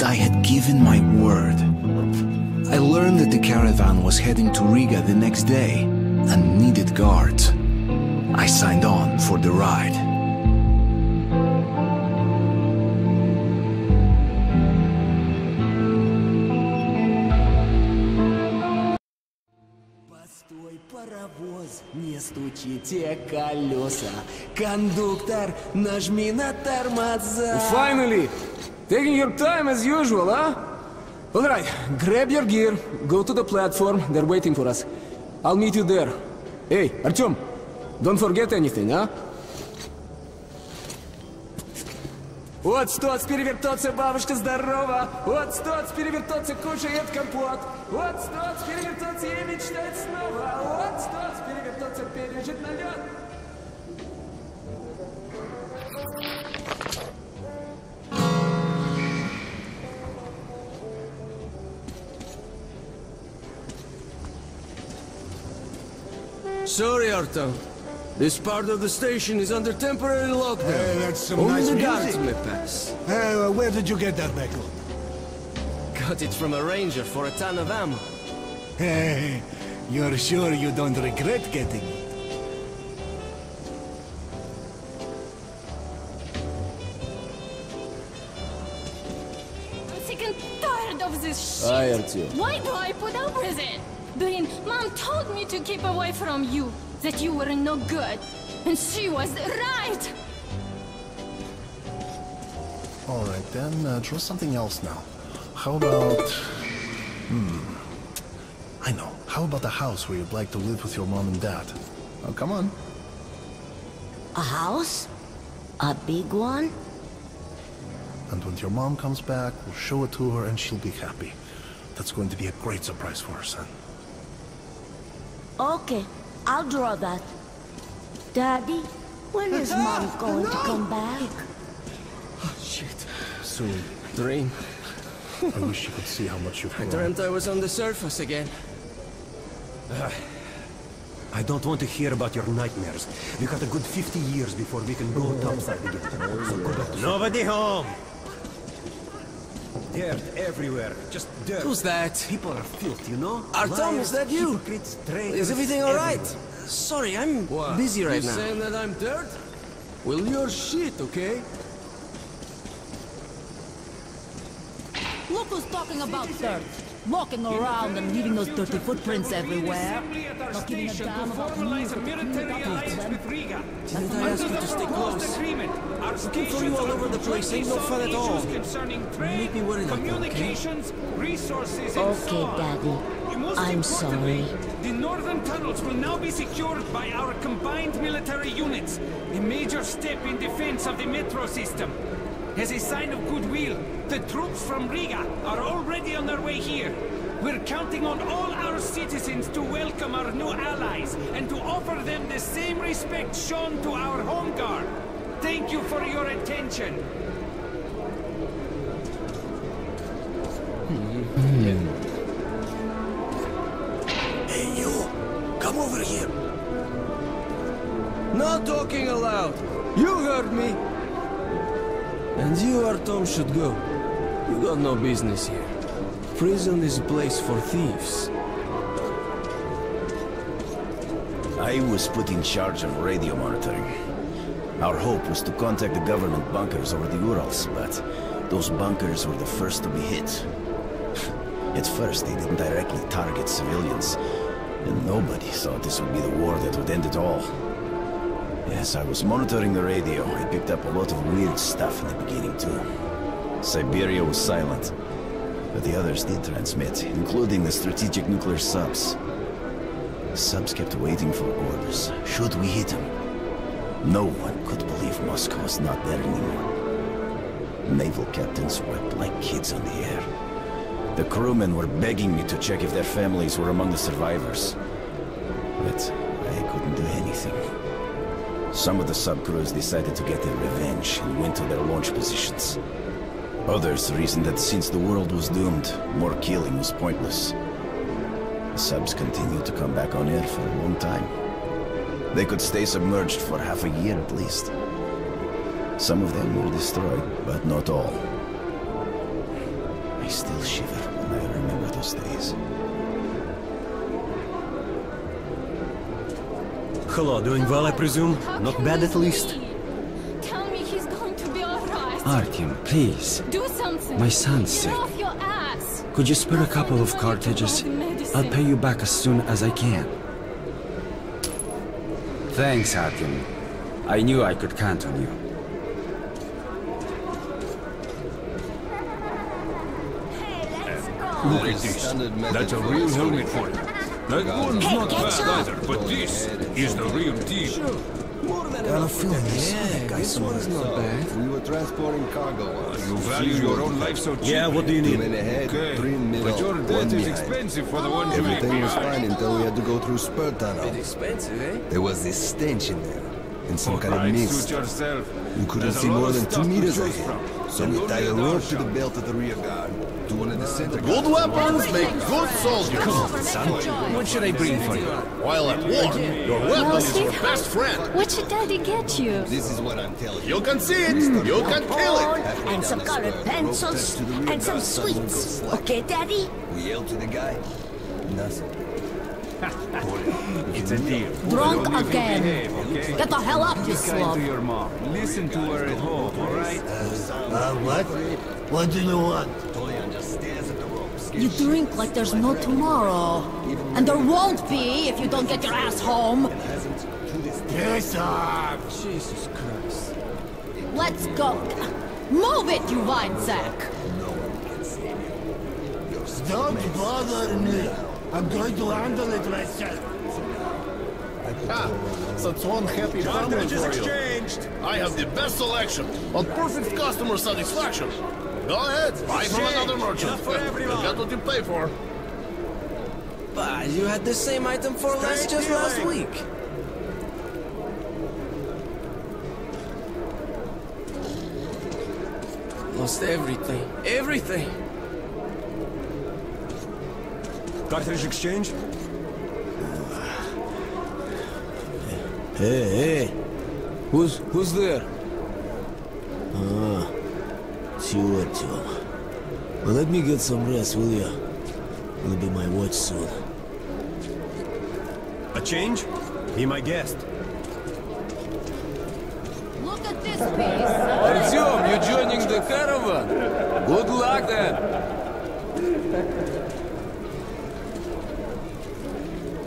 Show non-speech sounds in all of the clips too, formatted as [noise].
but I had given my word. I learned that the caravan was heading to Riga the next day and needed guards. I signed on for the ride. Постой, паровоз, не стучите колеса. Кондуктор, нажми на тормоза. Finally! Taking your time as usual, huh? Alright, grab your gear, go to the platform, they're waiting for us. I'll meet you there. Hey, Artyom, don't forget anything, huh? Вот стоц перевертаться, бабушка здорова! Вот стоц перевертаться, кушает компот! Вот стоц перевертаться и мечтает снова! Вот стоц перевертаться, пережить налет! Sorry, Artyom. This part of the station is under temporary lockdown. Hey, that's some Only nice the music. guards may pass. Hey, uh, where did you get that backle? Got it from a ranger for a ton of ammo. Hey, you're sure you don't regret getting it? I'm sick and tired of this shit. Hi, Artyom. Why do I put up with it? Blin, Mom told me to keep away from you, that you were no good. And she was right. All right, then uh, draw something else now. How about... Hmm... I know. How about a house where you'd like to live with your mom and dad? Oh, come on. A house? A big one? And when your mom comes back, we'll show it to her and she'll be happy. That's going to be a great surprise for her son. Okay, I'll draw that. Daddy, when is [laughs] Mom going to come back? Oh, shit. Soon. Dream. I wish you could see how much you've I dreamt I was on the surface again. Uh, I don't want to hear about your nightmares. We got a good 50 years before we can go oh. topside again. [laughs] So go back to Nobody home! Dirt everywhere. Just dirt. Who's that? People are filth, you know? Artyom, is that you? Is everything alright? Sorry, I'm busy right you now. saying that I'm dirt? Well, you're shit, okay? Look who's talking about dirt. Walking around and leaving those dirty footprints everywhere. Not giving a damn about me. Didn't I ask you to stay close? Looking for you all over the place ain't no fun at all. Make me worry like that, okay? Okay, Daddy. I'm sorry. The northern tunnels will now be secured by our combined military units, a major step in defense of the metro system. As a sign of goodwill, the troops from Riga are already on their way here. We're counting on all our citizens to welcome our new allies and to offer them the same respect shown to our home guard. Thank you for your attention. Hey, you! Come over here! No talking aloud. You heard me. And you, Artyom, should go. You got no business here. Prison is a place for thieves. I was put in charge of radio monitoring. Our hope was to contact the government bunkers over the Urals, but those bunkers were the first to be hit. [laughs] At first, they didn't directly target civilians, and nobody thought this would be the war that would end it all. As I was monitoring the radio, I picked up a lot of weird stuff in the beginning, too. Siberia was silent, but the others did transmit, including the strategic nuclear subs. The subs kept waiting for orders. Should we hit them? No one could believe Moscow was not there anymore. Naval captains wept like kids on the air. The crewmen were begging me to check if their families were among the survivors. But I couldn't do anything. Some of the subcrews decided to get their revenge and went to their launch positions. Others reasoned that since the world was doomed, more killing was pointless. The subs continued to come back on air for a long time. They could stay submerged for half a year at least. Some of them were destroyed, but not all. I still shiver when I remember those days. Hello, doing well, I presume? Not bad at least? Tell me he's going to be alright. Artyom, please. Do something. My son's Get sick. off your ass. Could you spare a couple of cartridges? I'll pay you back as soon as I can. Thanks, Artyom. I knew I could count on you. Look at this. That's a real helmet for you. That one's Hey, not bad some. either, but this is the real deal. Got a feeling this yeah, this one's not bad. We were transporting cargo once. You value your own life so cheaply. Yeah, what do you need? Ahead, Okay, three in middle, but your one debt is expensive for the ones you Everything was fine until we had to go through Spur Tunnel. expensive, eh? There was this stench in there, and some kind of mist. suit yourself. You couldn't There's see more than two meters choose ahead. from. So we only tied a a rope to the belt of the rear guard, to one of the center Good weapons make good soldiers. Come on, son. What should I bring for you? While at war, your weapon is your best friend. What should daddy get you? This is what I'm telling you. You can see it, you can kill it. And some colored pencils and some sweets. Okay, Daddy? We yelled to the guy. Nothing. It's a deal. Drunk Only again. behave, okay? Get the hell up, you Be slob. to your mom. Listen to her at home, all right? Uh, what? What do you want? You drink like there's no tomorrow. And there won't be if you don't get your ass home. Yes, sir. Jesus Christ. Let's go. Move it, you wine sack. Don't bother me. I'm going to handle it myself. Ha! That's one happy family for you. exchanged. I have the best selection on perfect customer satisfaction. Go ahead, buy from another merchant. Enough for everyone. You get what you pay for. But you had the same item for less just last week. Lost everything. Everything. Cartridge exchange? Hey, hey. Who's who's there? Ah, it's you, Artyom. Well, let me get some rest, will ya? Will be my watch soon. A change? Be my guest. Look at this piece. Artyom, you joining the caravan? Good luck then.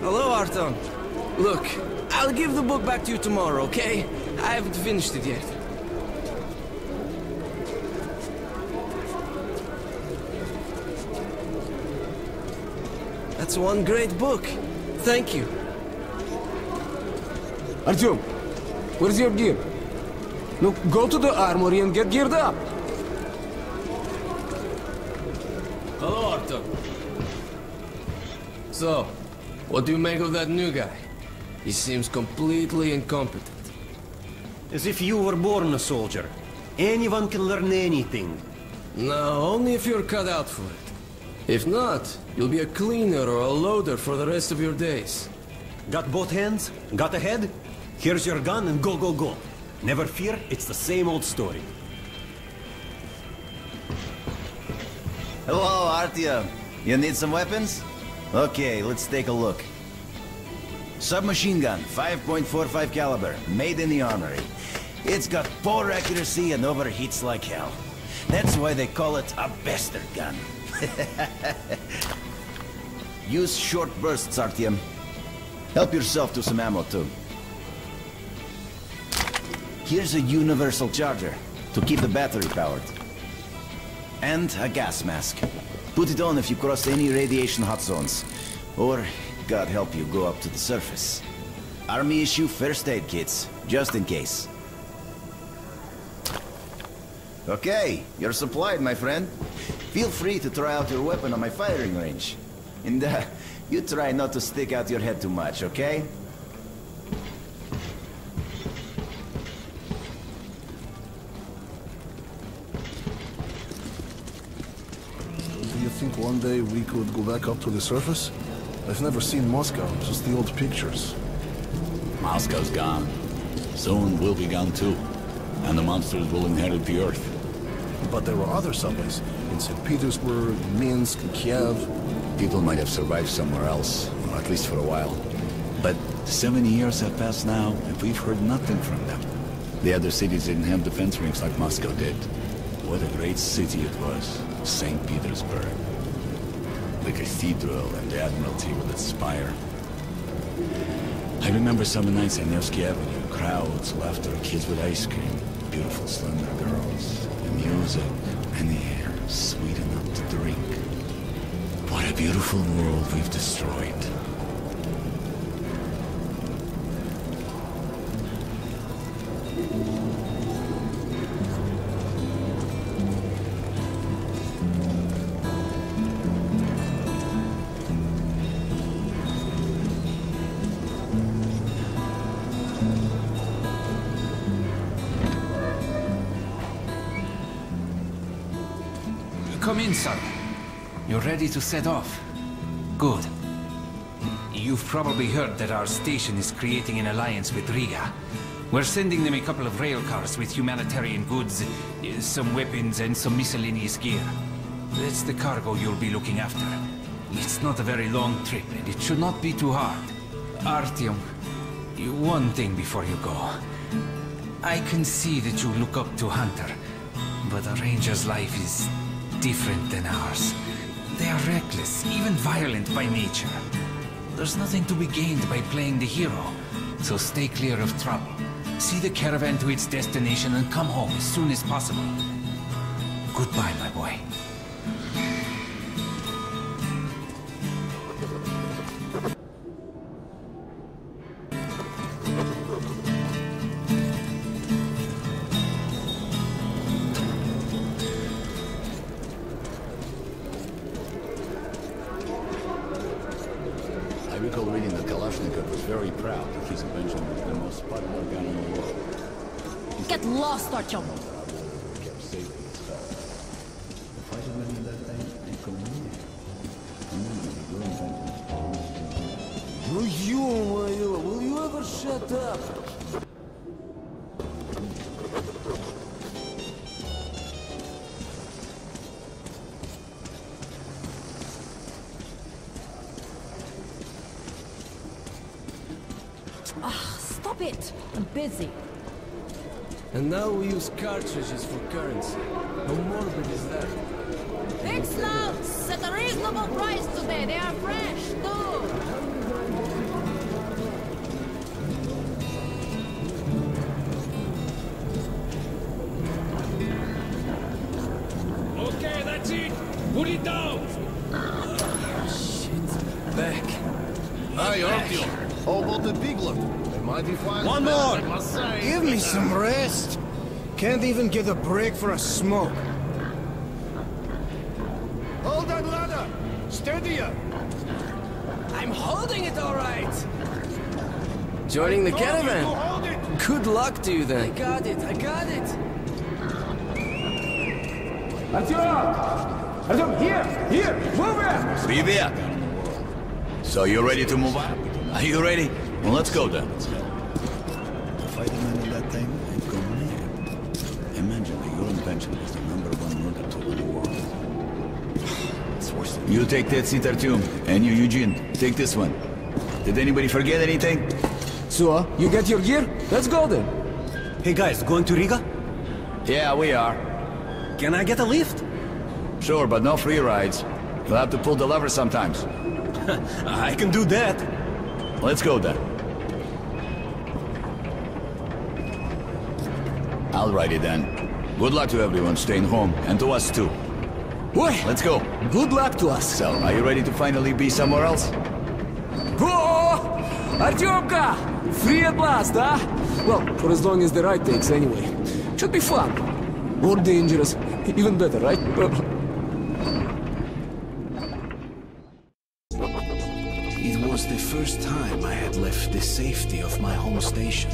Hello, Artyom. Look, I'll give the book back to you tomorrow, okay? I haven't finished it yet. That's one great book. Thank you. Artyom, where's your gear? Look, go to the armory and get geared up. Hello, Artyom. So, what do you make of that new guy? He seems completely incompetent. As if you were born a soldier. Anyone can learn anything. No, only if you're cut out for it. If not, you'll be a cleaner or a loader for the rest of your days. Got both hands? Got a head? Here's your gun and go, go, go. Never fear, it's the same old story. Hello, Artyom. You need some weapons? Okay, let's take a look. Submachine gun, 5.45 caliber, made in the armory. It's got poor accuracy and overheats like hell. That's why they call it a bastard gun. [laughs] Use short bursts, Artyom. Help yourself to some ammo, too. Here's a universal charger to keep the battery powered. And a gas mask. Put it on if you cross any radiation hot zones. Or, God help you, go up to the surface. Army issue first aid kits, just in case. Okay, you're supplied, my friend. Feel free to try out your weapon on my firing range. And uh, [laughs] you try not to stick out your head too much, okay? Do you think one day we could go back up to the surface? I've never seen Moscow, just the old pictures. Moscow's gone. Soon we'll be gone too. and the monsters will inherit the Earth. But there were other subways. In St. Petersburg, Minsk, Kiev. People might have survived somewhere else, or at least for a while. But 70 years have passed now, and we've heard nothing from them. The other cities didn't have defense rings like Moscow did. What a great city it was, St. Petersburg. The cathedral and the Admiralty with its spire. I remember summer nights on Nevsky Avenue, crowds, laughter, kids with ice cream, beautiful slender girls, beautiful world we've destroyed. Come in, son. You're ready to set off. Good. You've probably heard that our station is creating an alliance with Riga. We're sending them a couple of rail cars with humanitarian goods, some weapons, and some miscellaneous gear. That's the cargo you'll be looking after. It's not a very long trip, and it should not be too hard. Artyom, one thing before you go. I can see that you look up to Hunter, but a ranger's life is different than ours. They are reckless, even violent by nature. There's nothing to be gained by playing the hero, so stay clear of trouble. See the caravan to its destination and come home as soon as possible. Goodbye, my boy. Community, your invention. Ну ё-моё, will you ever shut up? Now we use cartridges for currency. How morbid is that? Big slouts! At a reasonable price today. They are fresh, too! Okay, that's it. Put it down. Shit. Back. Hey, Artyom. How about the piglet? A mighty fine One more. I must say. Give me uh, some rest. Can't even get a break for a smoke. Hold that ladder! Steadier! I'm holding it all right! Joining the caravan! Good luck to you then. I got it, I got it! Artyom! Artyom, here! Here! Move it! Be there! So you're ready to move on? Are you ready? Well, let's go then. You take that seat, Artyom, and you, Eugene, take this one. Did anybody forget anything? So, you get your gear? Let's go then. Hey guys, going to Riga? Yeah, we are. Can I get a lift? Sure, but no free rides. You'll have to pull the lever sometimes. [laughs] I can do that. Let's go then. I'll ride it then. Good luck to everyone staying home, and to us too. Boy, Let's go. good luck to us. So, are you ready to finally be somewhere else? Oh, Artyomka! Free at last, huh? Well, for as long as the ride takes, anyway. Should be fun. Or dangerous. Even better, right? It was the first time I had left the safety of my home station.